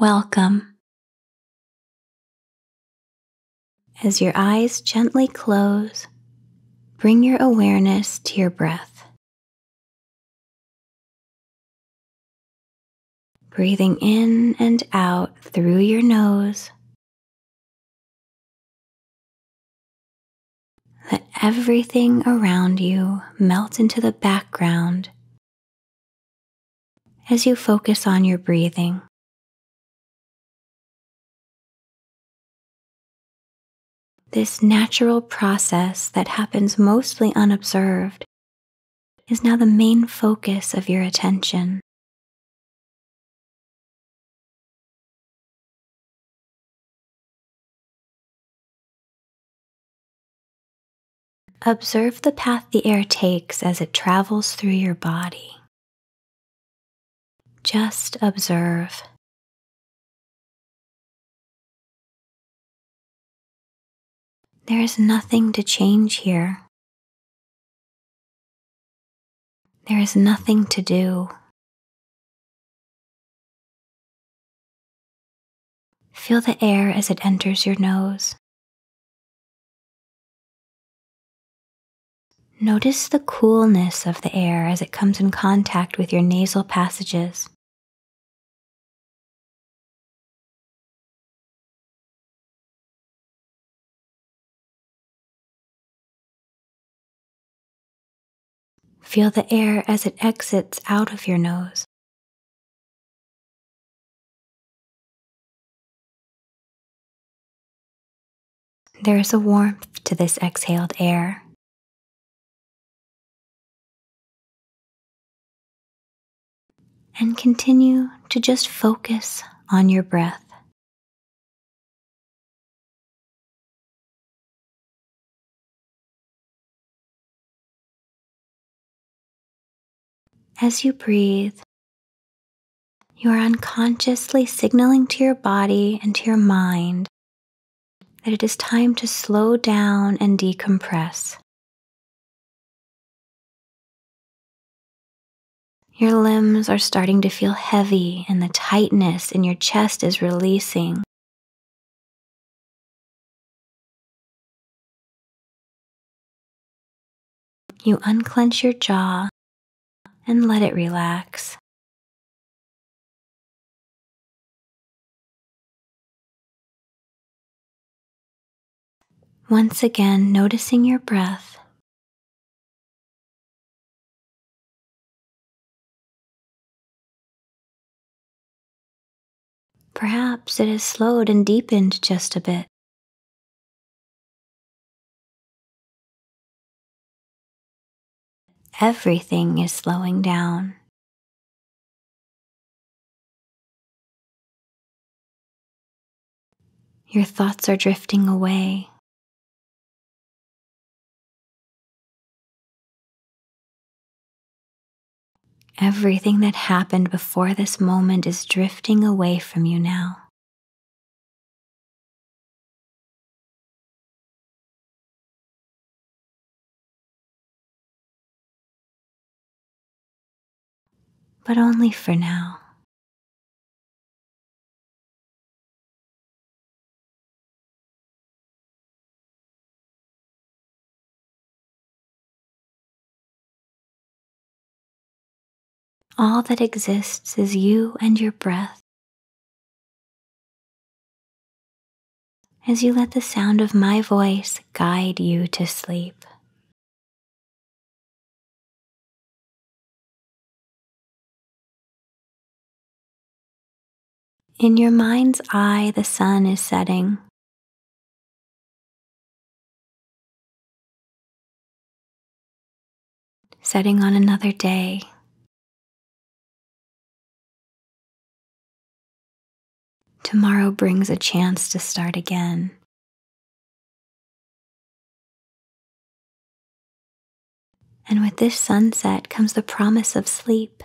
Welcome. As your eyes gently close, bring your awareness to your breath. Breathing in and out through your nose. Let everything around you melt into the background as you focus on your breathing. This natural process that happens mostly unobserved is now the main focus of your attention. Observe the path the air takes as it travels through your body. Just observe. There is nothing to change here. There is nothing to do. Feel the air as it enters your nose. Notice the coolness of the air as it comes in contact with your nasal passages. Feel the air as it exits out of your nose. There is a warmth to this exhaled air. And continue to just focus on your breath. As you breathe, you are unconsciously signaling to your body and to your mind that it is time to slow down and decompress. Your limbs are starting to feel heavy, and the tightness in your chest is releasing. You unclench your jaw and let it relax. Once again, noticing your breath. Perhaps it has slowed and deepened just a bit. Everything is slowing down. Your thoughts are drifting away. Everything that happened before this moment is drifting away from you now. But only for now. All that exists is you and your breath. As you let the sound of my voice guide you to sleep. In your mind's eye, the sun is setting. Setting on another day. Tomorrow brings a chance to start again. And with this sunset comes the promise of sleep.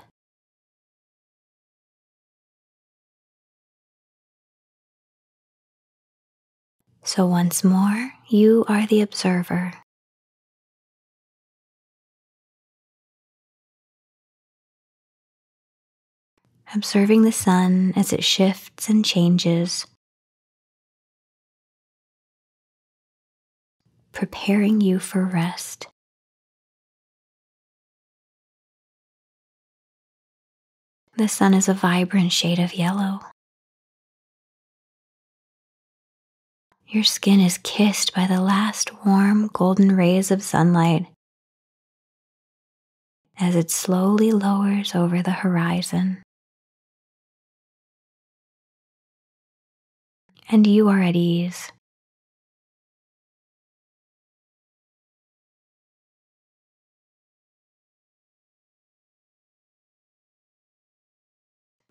So once more, you are the observer. observing the sun as it shifts and changes, preparing you for rest. The sun is a vibrant shade of yellow. Your skin is kissed by the last warm golden rays of sunlight as it slowly lowers over the horizon. And you are at ease.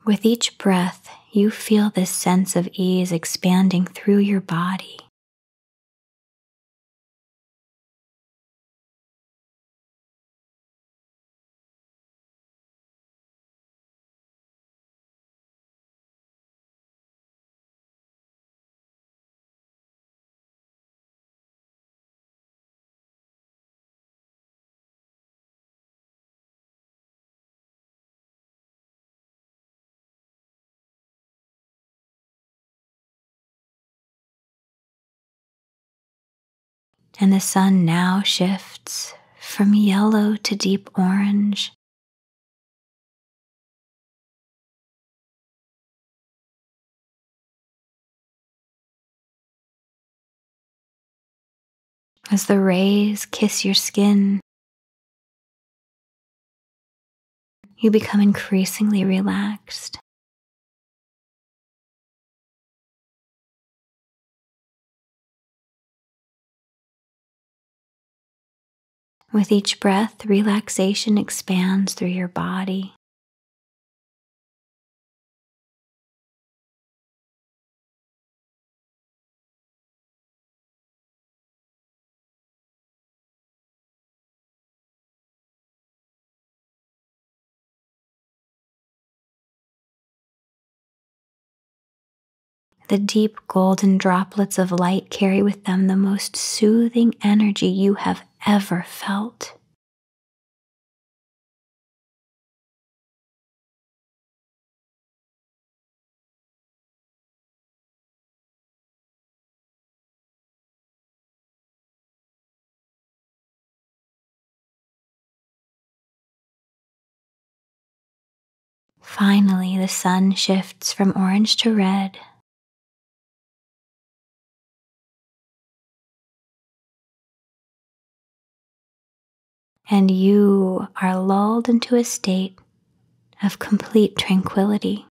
With each breath, you feel this sense of ease expanding through your body. And the sun now shifts from yellow to deep orange. As the rays kiss your skin, you become increasingly relaxed. With each breath, relaxation expands through your body. The deep golden droplets of light carry with them the most soothing energy you have ever felt. Finally, the sun shifts from orange to red and you are lulled into a state of complete tranquility.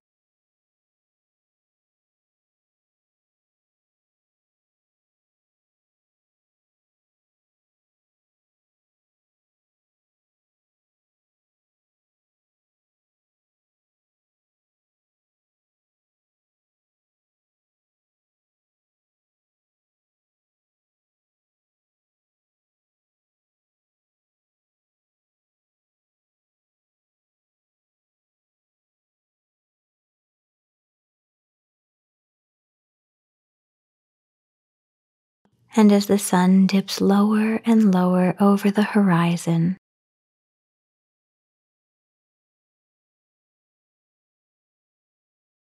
And as the sun dips lower and lower over the horizon,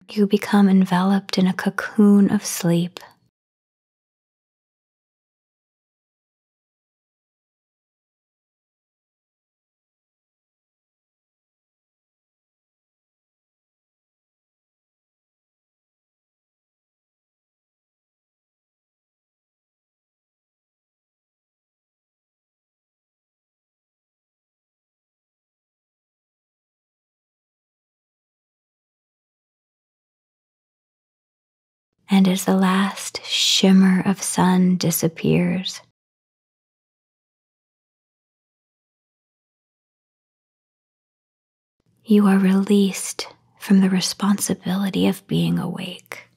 you become enveloped in a cocoon of sleep. And as the last shimmer of sun disappears, you are released from the responsibility of being awake.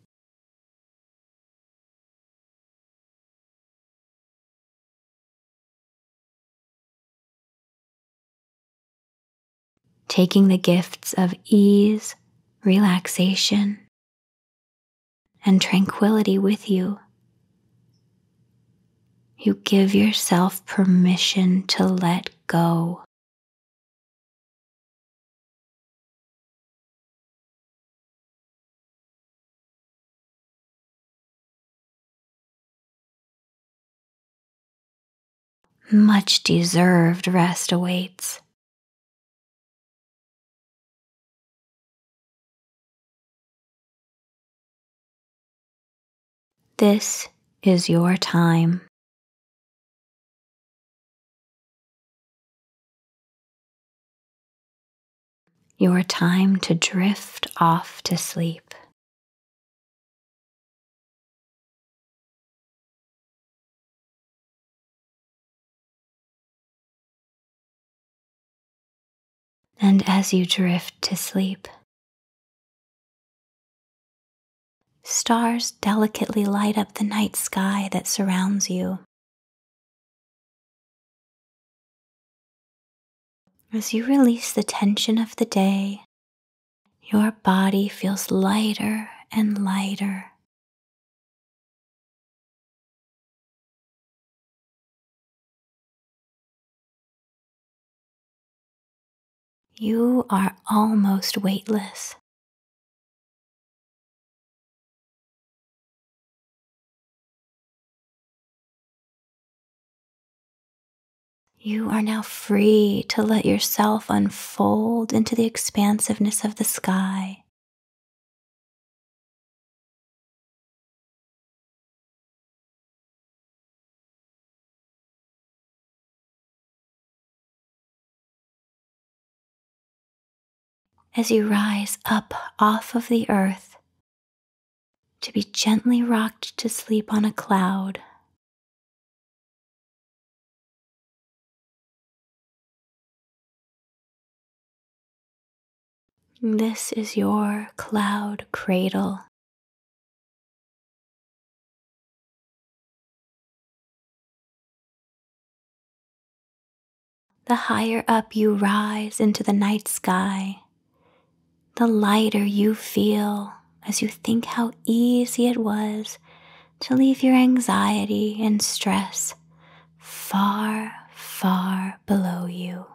Taking the gifts of ease, relaxation, and tranquility with you. You give yourself permission to let go. Much deserved rest awaits. This is your time. Your time to drift off to sleep. And as you drift to sleep, stars delicately light up the night sky that surrounds you. As you release the tension of the day, your body feels lighter and lighter. You are almost weightless. You are now free to let yourself unfold into the expansiveness of the sky. as you rise up off of the earth to be gently rocked to sleep on a cloud. This is your cloud cradle. The higher up you rise into the night sky, the lighter you feel as you think how easy it was to leave your anxiety and stress far, far below you.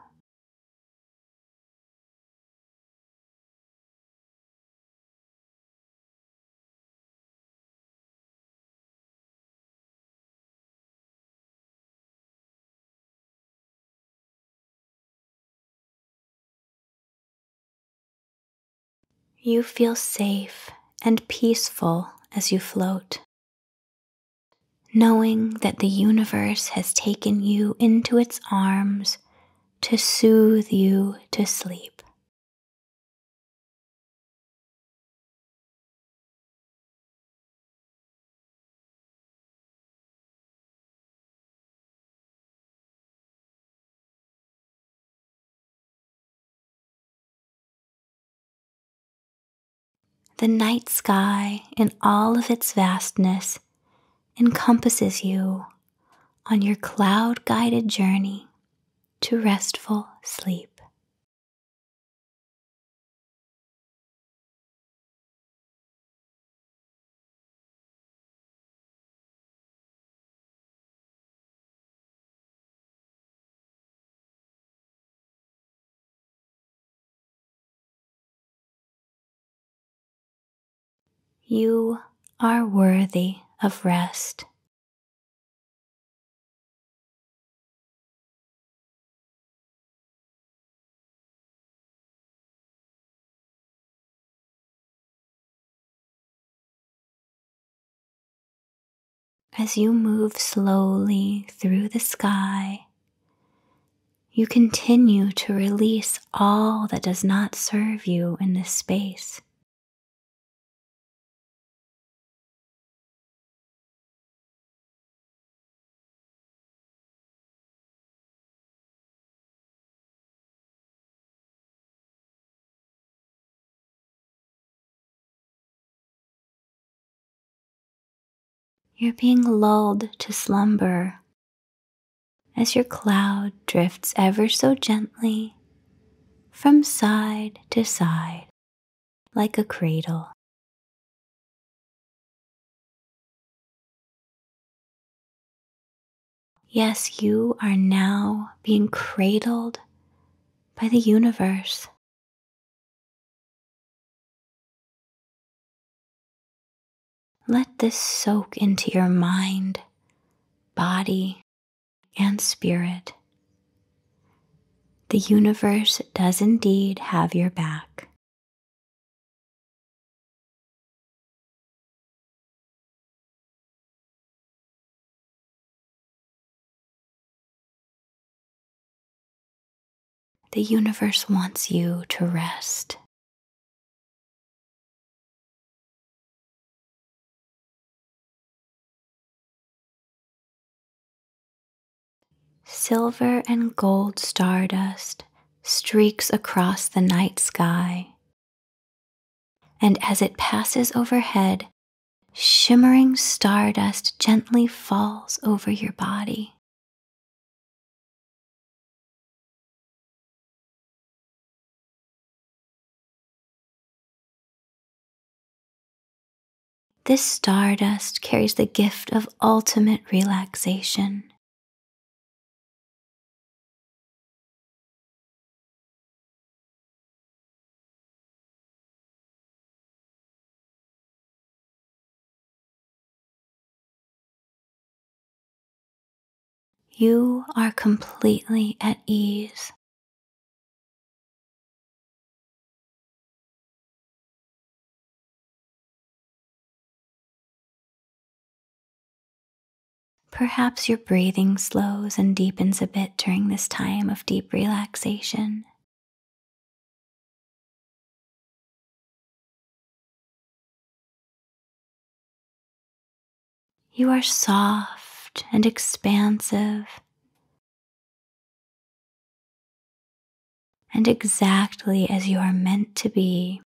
You feel safe and peaceful as you float, knowing that the universe has taken you into its arms to soothe you to sleep. The night sky, in all of its vastness, encompasses you on your cloud guided journey to restful sleep. You are worthy of rest. As you move slowly through the sky, you continue to release all that does not serve you in this space. You're being lulled to slumber as your cloud drifts ever so gently from side to side like a cradle. Yes, you are now being cradled by the universe. Let this soak into your mind, body, and spirit. The universe does indeed have your back. The universe wants you to rest. Silver and gold stardust streaks across the night sky, and as it passes overhead, shimmering stardust gently falls over your body. This stardust carries the gift of ultimate relaxation. You are completely at ease. Perhaps your breathing slows and deepens a bit during this time of deep relaxation. You are soft and expansive, and exactly as you are meant to be.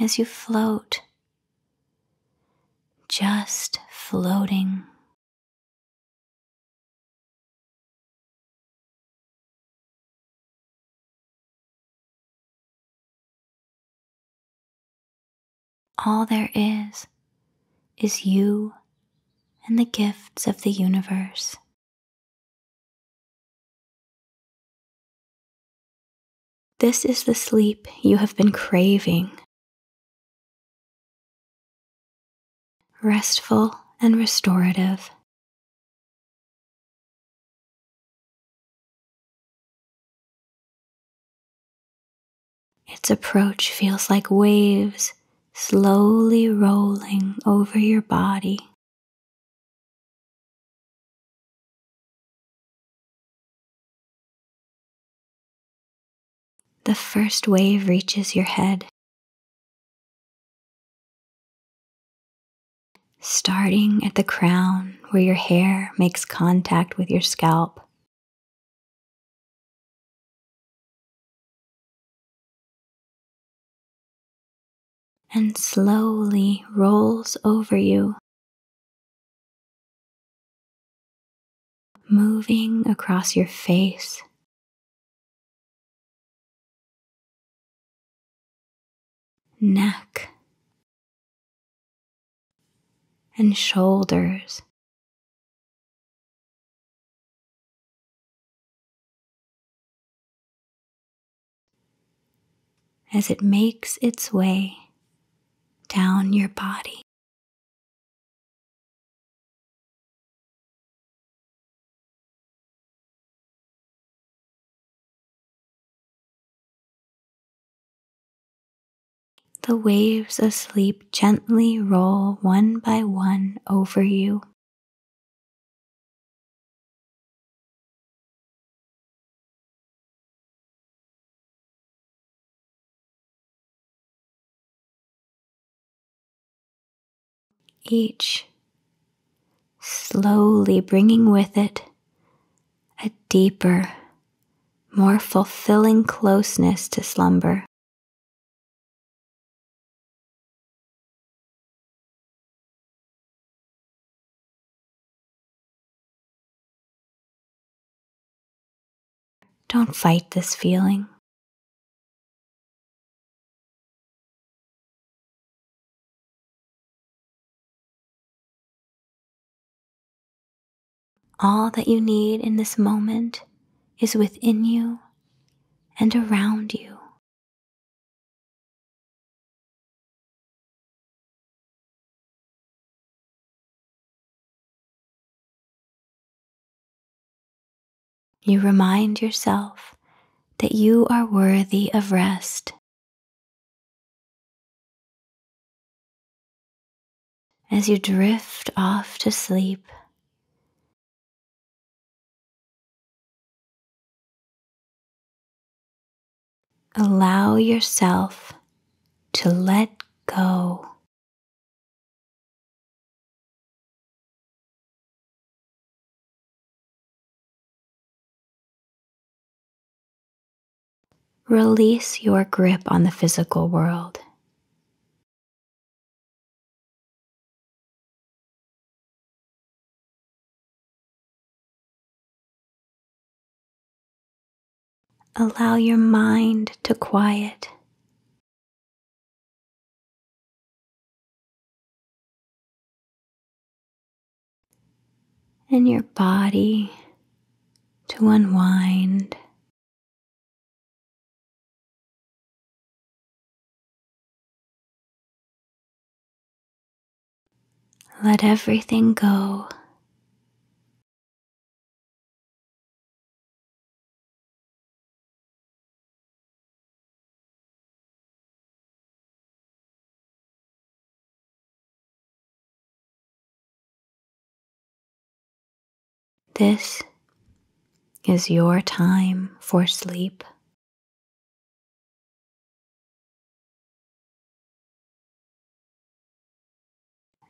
As you float, just floating. All there is is you and the gifts of the universe. This is the sleep you have been craving. Restful and restorative. Its approach feels like waves slowly rolling over your body. The first wave reaches your head, starting at the crown where your hair makes contact with your scalp. And slowly rolls over you, moving across your face. Neck and shoulders. As it makes its way down your body. The waves of sleep gently roll one by one over you. Each slowly bringing with it a deeper, more fulfilling closeness to slumber. Don't fight this feeling. All that you need in this moment is within you and around you. You remind yourself that you are worthy of rest. As you drift off to sleep, allow yourself to let go. Release your grip on the physical world. Allow your mind to quiet. And your body to unwind. Let everything go. This is your time for sleep.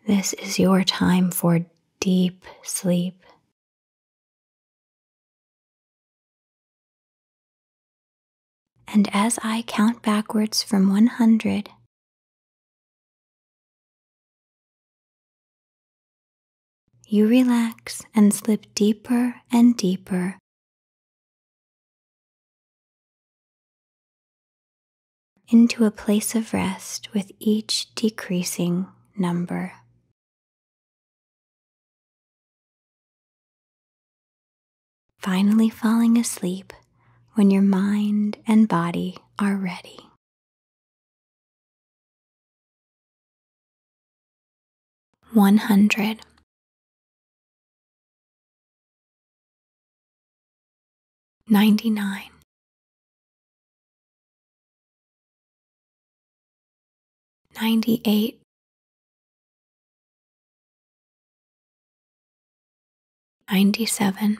This is your time for deep sleep. And as I count backwards from 100, you relax and slip deeper and deeper into a place of rest with each decreasing number. Finally, falling asleep when your mind and body are ready. One hundred. Ninety nine. Ninety eight. Ninety seven.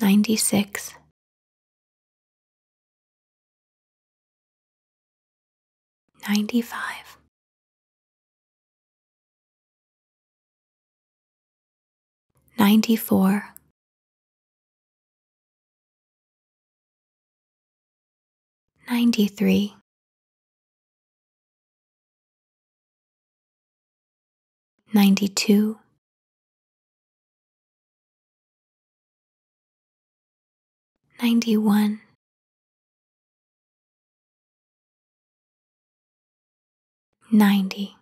Ninety six. Ninety five. Ninety four. Ninety three. Ninety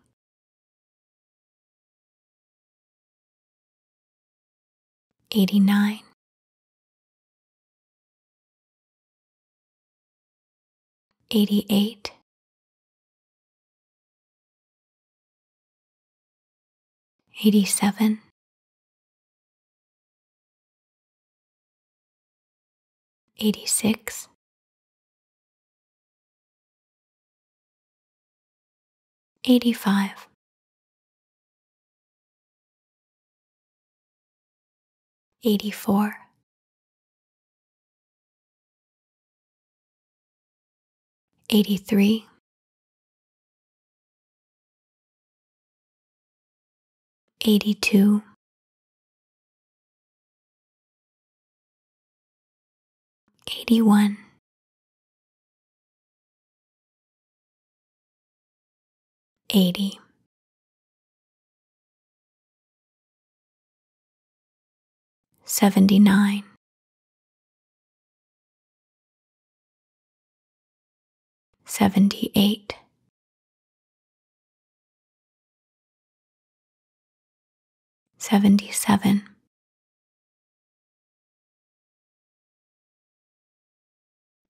89 88 87 86 85 84. Eighty three, eighty two, eighty one, eighty. Seventy nine. Seventy eight. Seventy seven.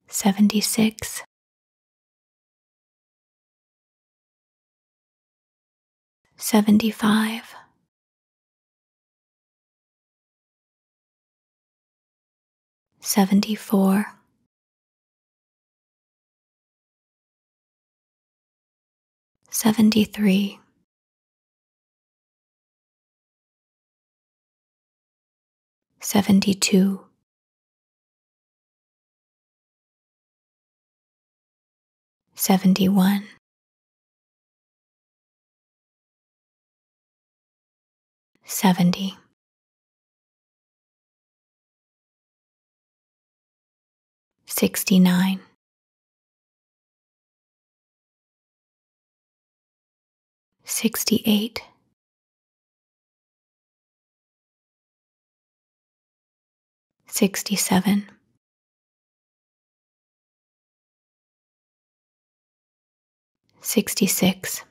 Seventy six. Seventy five. 74 73 72 71 70 69 68 67 66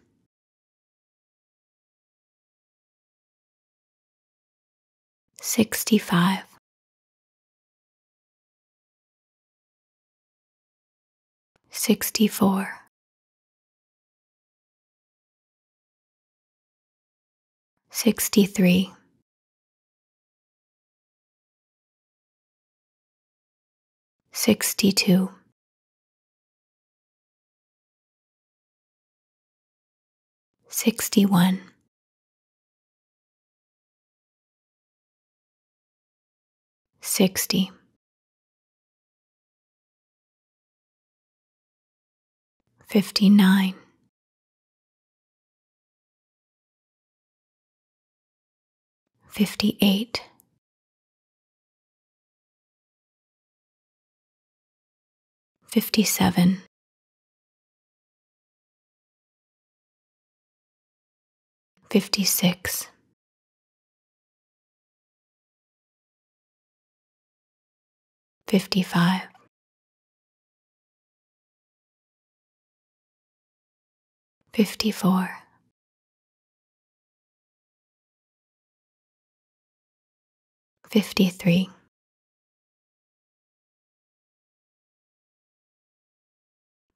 65 64 63 62 61 60 59 58 57 56 55 54 53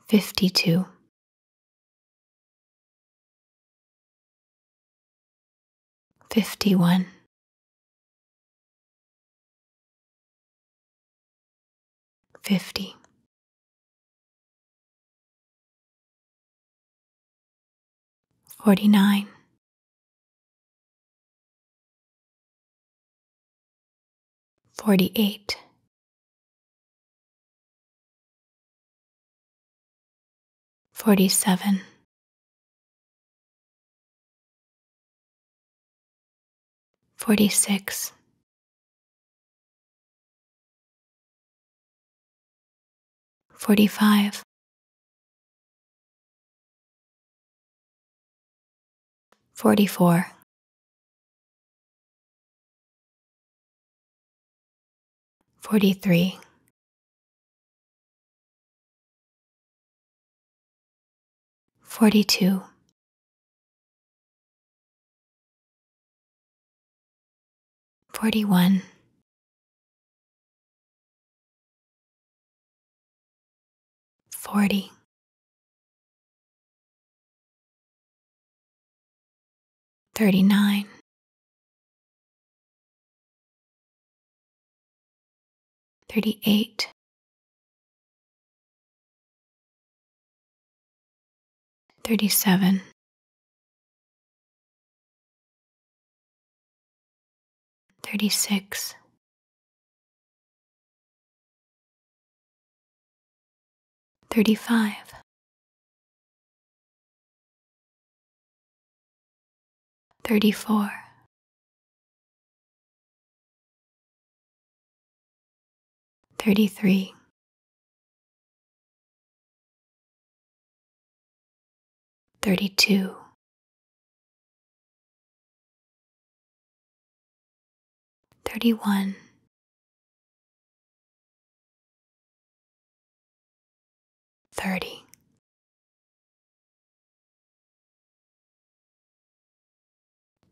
52 51 50 49 48 47 46 45 44 43 42 41 40 39 38 37 36 35 34 33 32 31 30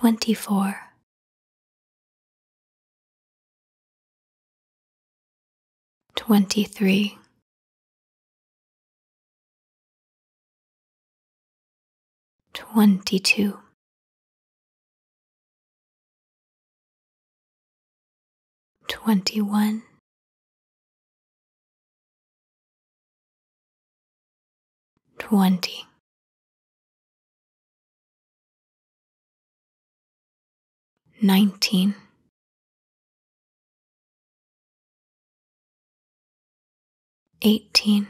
24 23 22 21 20 19 18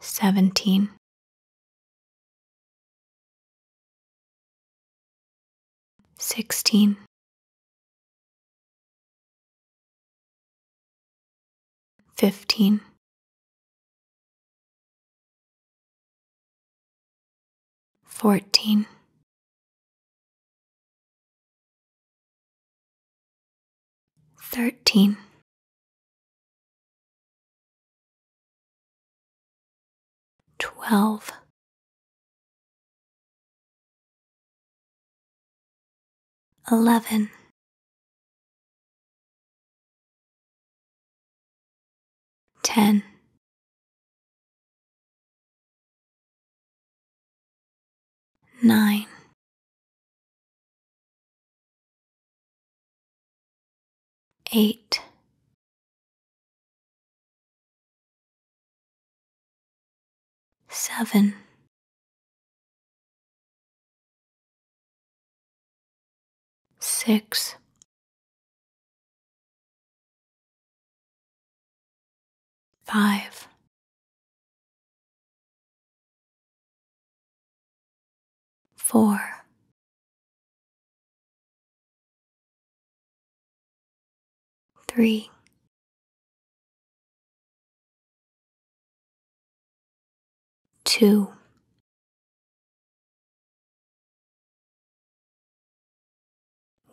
17 16 15 14 13 12 11 10 9 8 7 6 5 4 3 2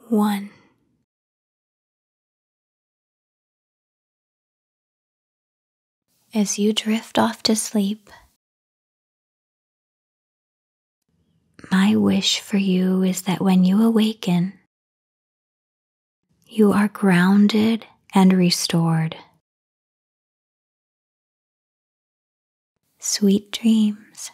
1 As you drift off to sleep, my wish for you is that when you awaken, you are grounded and restored. Sweet dreams.